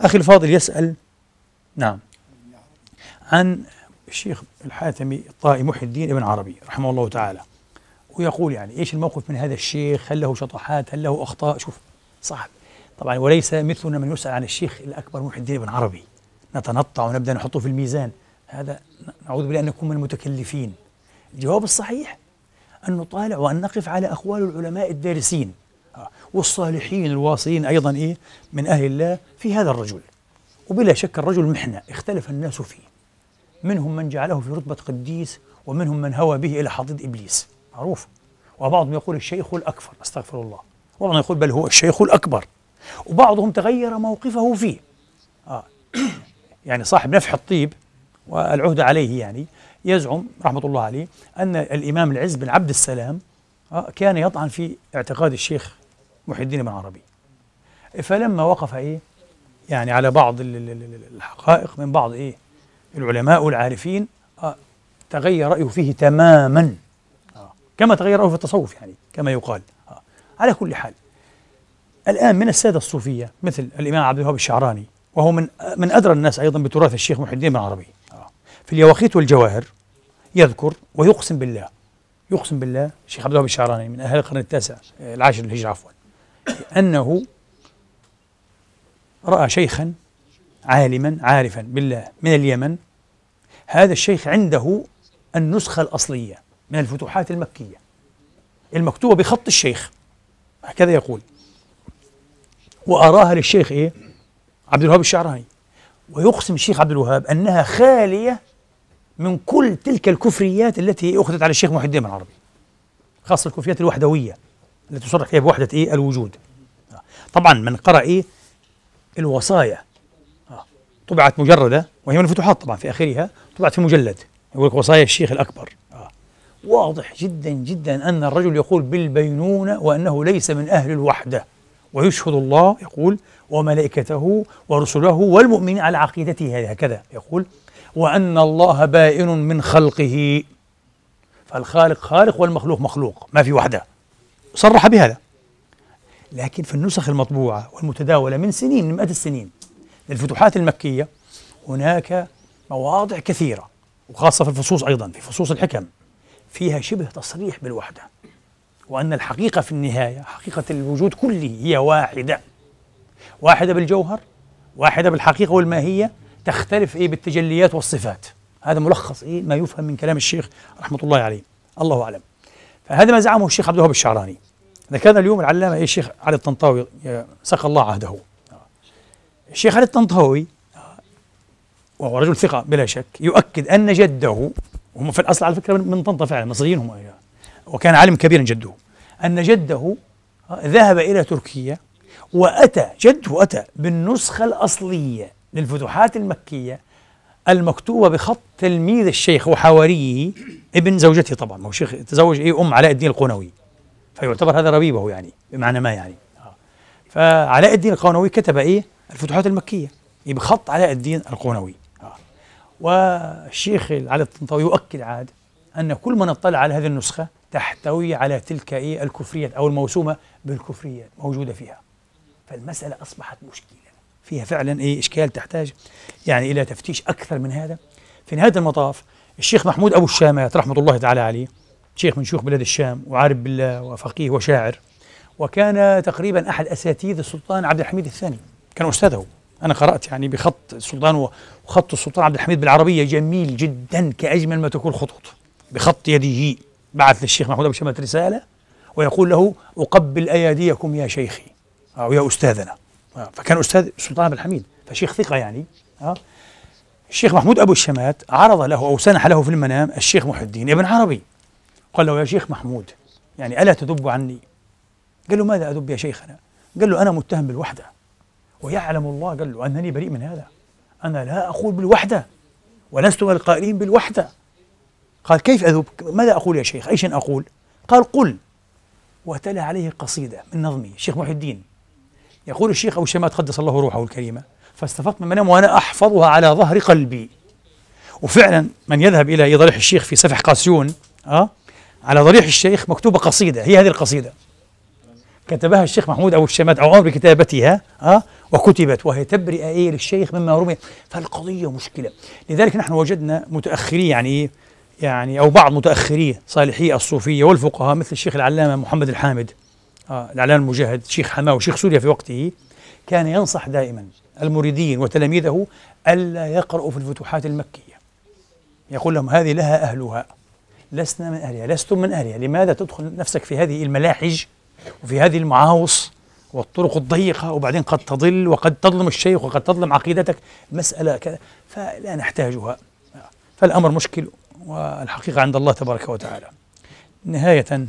أخي الفاضل يسأل نعم عن الشيخ الحاتمي الطائي محي الدين ابن عربي رحمه الله تعالى ويقول يعني إيش الموقف من هذا الشيخ؟ هل له شطحات؟ هل له أخطاء؟ شوف صعب طبعا وليس مثلنا من يسأل عن الشيخ الأكبر محي الدين ابن عربي نتنطع ونبدأ نحطه في الميزان هذا نعوذ بالله أن نكون من المتكلفين الجواب الصحيح أن نطالع وأن نقف على اقوال العلماء الدارسين والصالحين الواصلين أيضا إيه؟ من أهل الله في هذا الرجل. وبلا شك الرجل محنة اختلف الناس فيه. منهم من جعله في رتبة قديس ومنهم من هوى به إلى حضيض إبليس. معروف. وبعضهم يقول الشيخ الأكثر أستغفر الله. وبعضهم يقول بل هو الشيخ الأكبر. وبعضهم تغير موقفه فيه. آه. يعني صاحب نفح الطيب والعهد عليه يعني يزعم رحمة الله عليه أن الإمام العز بن عبد السلام آه كان يطعن في اعتقاد الشيخ محي الدين بن عربي. فلما وقف إيه؟ يعني على بعض الحقائق من بعض إيه؟ العلماء والعارفين آه تغير رأيه فيه تماما. كما تغير في التصوف يعني كما يقال. آه. على كل حال. الآن من السادة الصوفية مثل الإمام عبد الوهاب الشعراني وهو من من أدرى الناس أيضا بتراث الشيخ محي الدين بن عربي. آه. في اليواقيت والجواهر يذكر ويقسم بالله يقسم بالله الشيخ عبد الوهاب الشعراني من أهل القرن التاسع العاشر الهجرة عفوا. أنه رأى شيخا عالما عارفا بالله من اليمن. هذا الشيخ عنده النسخة الأصلية من الفتوحات المكية المكتوبة بخط الشيخ هكذا يقول. وأراها للشيخ إيه؟ عبد الوهاب الشعراني. ويقسم الشيخ عبد الوهاب أنها خالية من كل تلك الكفريات التي أخذت على الشيخ محي الدين العربي خاصة الكفريات الوحدوية. التي تصرح فيها بوحدة إيه؟ الوجود. طبعا من قرأ إيه؟ الوصايا. طبعت مجردة وهي من الفتوحات طبعا في آخرها طبعت في مجلد. يقول لك وصايا الشيخ الأكبر. واضح جدا جدا أن الرجل يقول بالبينونة وأنه ليس من أهل الوحدة. ويشهد الله يقول وملائكته ورسله والمؤمنين على عقيدته هكذا. يقول وأن الله بائن من خلقه. فالخالق خالق والمخلوق مخلوق. ما في وحدة. صرح بهذا. لكن في النسخ المطبوعة والمتداولة من سنين من مئات السنين للفتوحات المكية هناك مواضع كثيرة وخاصة في الفصوص أيضا في فصوص الحكم فيها شبه تصريح بالوحدة وأن الحقيقة في النهاية حقيقة الوجود كله هي واحدة. واحدة بالجوهر واحدة بالحقيقة والماهية تختلف إيه بالتجليات والصفات. هذا ملخص إيه ما يفهم من كلام الشيخ رحمة الله عليه. الله أعلم. فهذا ما زعمه الشيخ عبد الوهاب الشعراني. كان اليوم العلامة إيه الشيخ علي الطنطاوي سقى الله عهده. الشيخ علي الطنطاوي وهو رجل ثقة بلا شك يؤكد أن جده هم في الأصل على فكرة من طنطا فعلا مصريين هم وكان عالم كبيرا جده أن جده ذهب إلى تركيا وأتى جده أتى بالنسخة الأصلية للفتوحات المكية المكتوبة بخط تلميذ الشيخ وحواريه ابن زوجته طبعا ما هو شيخ تزوج إيه أم علاء الدين القونوي. فيعتبر هذا ربيبه يعني بمعنى ما يعني. فعلاء الدين القونوي كتب إيه؟ الفتوحات المكية بخط علاء الدين القونوي. والشيخ علي الطنطاوي يؤكد عاد أن كل من اطلع على هذه النسخة تحتوي على تلك إيه؟ الكفريات أو الموسومة بالكفريات موجودة فيها. فالمسألة أصبحت مشكلة. فيها فعلا إيه؟ إشكال تحتاج يعني إلى تفتيش أكثر من هذا. في نهاية المطاف الشيخ محمود أبو الشامات رحمة الله تعالى عليه شيخ من شيوخ بلاد الشام وعارف بالله وفقيه وشاعر وكان تقريبا أحد أساتذة السلطان عبد الحميد الثاني كان أستاذه. أنا قرأت يعني بخط السلطان وخط السلطان عبد الحميد بالعربية جميل جدا كأجمل ما تكون خطوط. بخط يده بعث للشيخ محمود أبو شمت رسالة ويقول له أقبل أياديكم يا شيخي أو يا أستاذنا فكان أستاذ السلطان عبد الحميد فشيخ ثقة يعني. الشيخ محمود أبو الشمات عرض له أو سنح له في المنام الشيخ محي الدين ابن عربي. قال له يا شيخ محمود يعني ألا تذب عني؟ قال له ماذا أذب يا شيخنا؟ قال له أنا متهم بالوحدة. ويعلم الله قال له أنني بريء من هذا. أنا لا أقول بالوحدة ولست من القائلين بالوحدة. قال كيف أذوب ماذا أقول يا شيخ؟ أي شيء أقول؟ قال قل. وتلا عليه قصيدة من نظمي الشيخ محي الدين. يقول الشيخ أبو شمات قدس الله روحه الكريمة. فاستفقت من منام وأنا أحفظها على ظهر قلبي. وفعلا من يذهب إلى ضريح الشيخ في سفح قاسيون أه؟ على ضريح الشيخ مكتوبة قصيدة هي هذه القصيدة. كتبها الشيخ محمود أبو الشمات أو عمر كتابتها أه وكتبت وهي تبرئة إيه للشيخ مما رمي. فالقضية مشكلة. لذلك نحن وجدنا متأخري يعني يعني أو بعض متأخري صالحي الصوفية والفقهاء مثل الشيخ العلامة محمد الحامد آه الإعلام المجاهد شيخ حماة وشيخ سوريا في وقته كان ينصح دائما. المريدين وتلاميذه ألا يقرأوا في الفتوحات المكية. يقول لهم هذه لها أهلها. لسنا من أهلها. لستم من أهلها. لماذا تدخل نفسك في هذه الملاحج وفي هذه المعاوص والطرق الضيقة وبعدين قد تضل وقد تظلم الشيخ وقد تظلم عقيدتك؟ مسألة كذا فلا نحتاجها. فالأمر مشكل والحقيقة عند الله تبارك وتعالى. نهاية